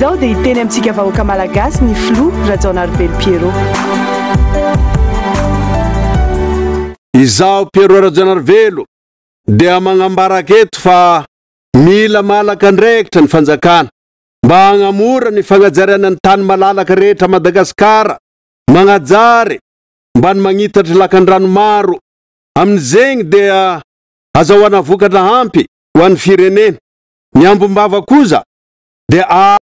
zao di hiteny amitsika vahoaka malagasy ny flo rajonarovelo piero izaho piero rajaonarovelo dia magnambarak eto fa mila malaka ndraikitra ny fanjakana mba hagnamora ny fanajarianany tany malalaka rehetra madagasikara magnajary mba ny magnitatry lakan-drano maro amin'zegny dia azahoanavokanra ampy ho an'ny fireneny ny ambom-bavakoza dia a